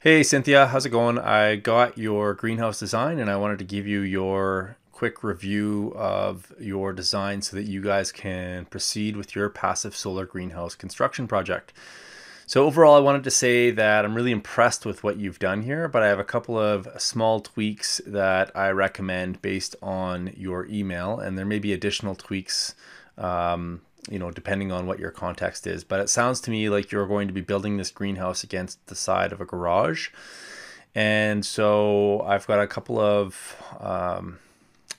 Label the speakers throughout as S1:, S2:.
S1: Hey Cynthia, how's it going? I got your greenhouse design and I wanted to give you your quick review of your design so that you guys can proceed with your passive solar greenhouse construction project. So overall, I wanted to say that I'm really impressed with what you've done here, but I have a couple of small tweaks that I recommend based on your email, and there may be additional tweaks um, you know, depending on what your context is. But it sounds to me like you're going to be building this greenhouse against the side of a garage. And so I've got a couple of um,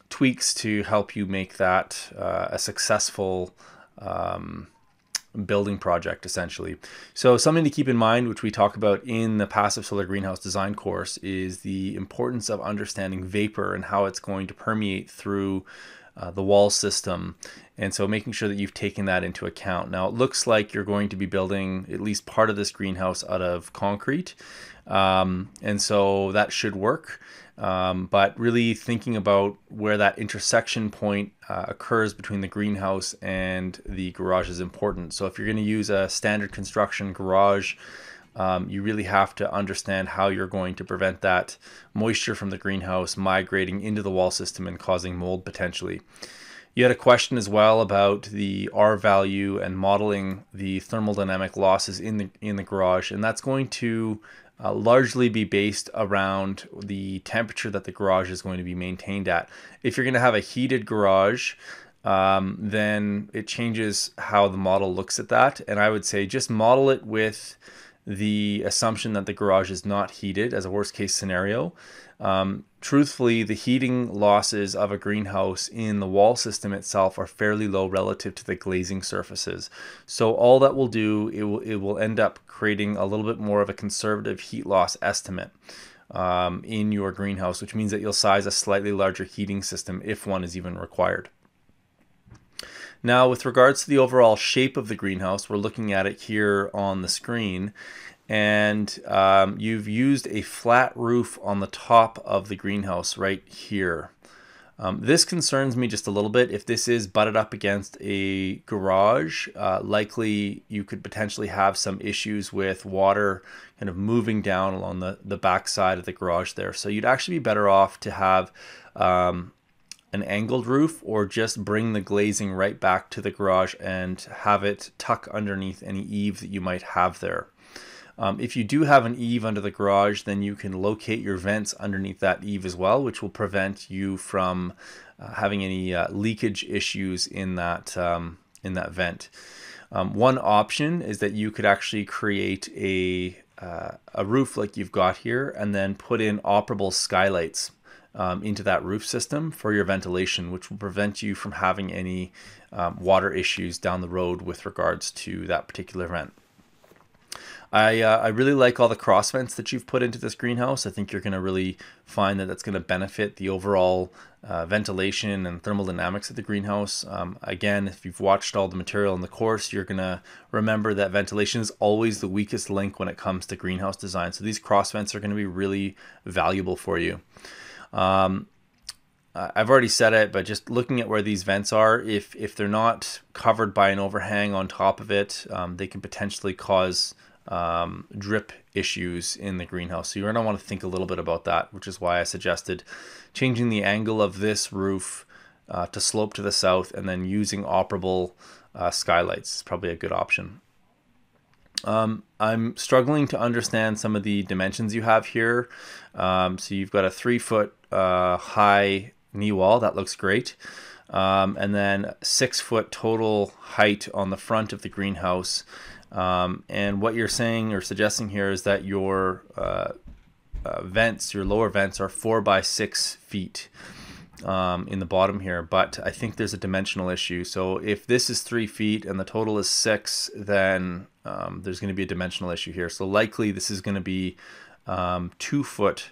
S1: tweaks to help you make that uh, a successful um, building project essentially. So something to keep in mind, which we talk about in the passive solar greenhouse design course, is the importance of understanding vapor and how it's going to permeate through uh, the wall system. And so making sure that you've taken that into account. Now it looks like you're going to be building at least part of this greenhouse out of concrete. Um, and so that should work. Um, but really thinking about where that intersection point uh, occurs between the greenhouse and the garage is important. So if you're going to use a standard construction garage, um, you really have to understand how you're going to prevent that moisture from the greenhouse migrating into the wall system and causing mold potentially. You had a question as well about the R value and modeling the thermodynamic losses in the in the garage, and that's going to uh, largely be based around the temperature that the garage is going to be maintained at. If you're going to have a heated garage, um, then it changes how the model looks at that. And I would say just model it with the assumption that the garage is not heated as a worst case scenario. Um, truthfully, the heating losses of a greenhouse in the wall system itself are fairly low relative to the glazing surfaces. So all that will do, it will, it will end up creating a little bit more of a conservative heat loss estimate. Um, in your greenhouse, which means that you'll size a slightly larger heating system if one is even required. Now, with regards to the overall shape of the greenhouse, we're looking at it here on the screen, and um, you've used a flat roof on the top of the greenhouse right here. Um, this concerns me just a little bit. If this is butted up against a garage, uh, likely you could potentially have some issues with water kind of moving down along the, the back side of the garage there. So you'd actually be better off to have um, an angled roof or just bring the glazing right back to the garage and have it tuck underneath any eave that you might have there. Um, if you do have an eave under the garage, then you can locate your vents underneath that eave as well, which will prevent you from uh, having any uh, leakage issues in that um, in that vent. Um, one option is that you could actually create a uh, a roof like you've got here, and then put in operable skylights um, into that roof system for your ventilation, which will prevent you from having any um, water issues down the road with regards to that particular vent. I, uh, I really like all the cross vents that you've put into this greenhouse. I think you're going to really find that that's going to benefit the overall uh, ventilation and thermodynamics of the greenhouse. Um, again, if you've watched all the material in the course, you're going to remember that ventilation is always the weakest link when it comes to greenhouse design. So these cross vents are going to be really valuable for you. Um, I've already said it, but just looking at where these vents are, if if they're not covered by an overhang on top of it, um, they can potentially cause um, drip issues in the greenhouse. So you're to want to think a little bit about that, which is why I suggested changing the angle of this roof uh, to slope to the south and then using operable uh, skylights is probably a good option. Um, I'm struggling to understand some of the dimensions you have here. Um, so you've got a three foot uh, high knee wall. That looks great. Um, and then six foot total height on the front of the greenhouse. Um, and what you're saying or suggesting here is that your uh, uh, vents, your lower vents, are four by six feet um, in the bottom here, but I think there's a dimensional issue. So if this is three feet and the total is six, then um, there's going to be a dimensional issue here. So likely this is going to be um, two foot,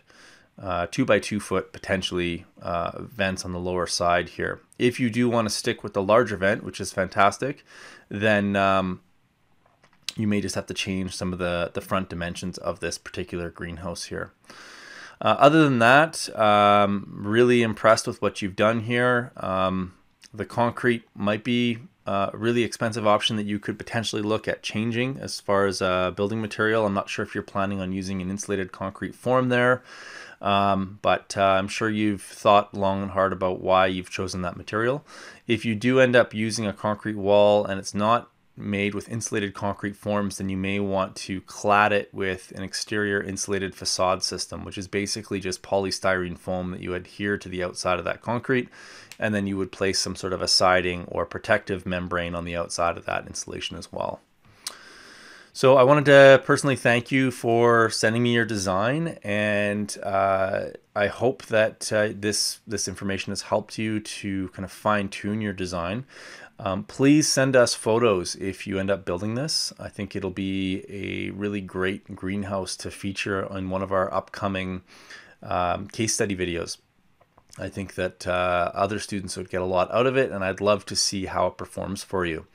S1: uh, two by two foot potentially uh, vents on the lower side here. If you do want to stick with the larger vent, which is fantastic, then um, you may just have to change some of the, the front dimensions of this particular greenhouse here. Uh, other than that, um, really impressed with what you've done here. Um, the concrete might be a really expensive option that you could potentially look at changing as far as uh, building material. I'm not sure if you're planning on using an insulated concrete form there, um, but uh, I'm sure you've thought long and hard about why you've chosen that material. If you do end up using a concrete wall and it's not made with insulated concrete forms, then you may want to clad it with an exterior insulated facade system, which is basically just polystyrene foam that you adhere to the outside of that concrete, and then you would place some sort of a siding or protective membrane on the outside of that insulation as well. So I wanted to personally thank you for sending me your design, and uh, I hope that uh, this this information has helped you to kind of fine tune your design. Um, please send us photos if you end up building this. I think it'll be a really great greenhouse to feature in one of our upcoming um, case study videos. I think that uh, other students would get a lot out of it, and I'd love to see how it performs for you.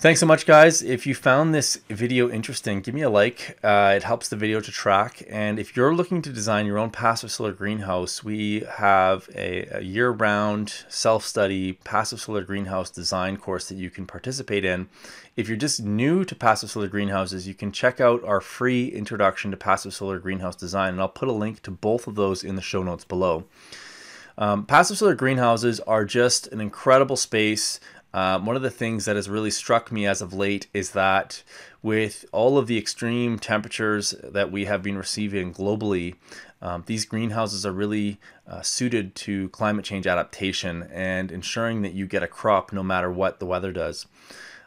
S1: Thanks so much, guys. If you found this video interesting, give me a like. Uh, it helps the video to track. And if you're looking to design your own passive solar greenhouse, we have a, a year-round self-study passive solar greenhouse design course that you can participate in. If you're just new to passive solar greenhouses, you can check out our free introduction to passive solar greenhouse design. And I'll put a link to both of those in the show notes below. Um, passive solar greenhouses are just an incredible space um, one of the things that has really struck me as of late is that with all of the extreme temperatures that we have been receiving globally, um, these greenhouses are really uh, suited to climate change adaptation and ensuring that you get a crop no matter what the weather does.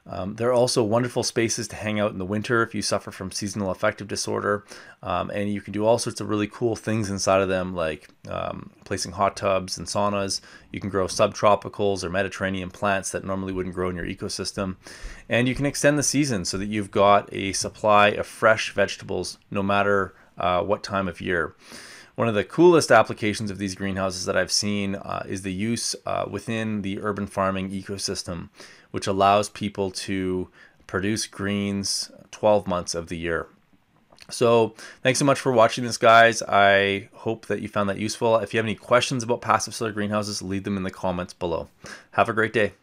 S1: Um, they're also wonderful spaces to hang out in the winter if you suffer from seasonal affective disorder. Um, and you can do all sorts of really cool things inside of them, like um, placing hot tubs and saunas. You can grow subtropicals or Mediterranean plants that normally wouldn't grow in your ecosystem. And you can extend the season so that you've got a supply of fresh vegetables no matter uh, what time of year. One of the coolest applications of these greenhouses that I've seen uh, is the use uh, within the urban farming ecosystem which allows people to produce greens 12 months of the year. So thanks so much for watching this, guys. I hope that you found that useful. If you have any questions about passive solar greenhouses, leave them in the comments below. Have a great day.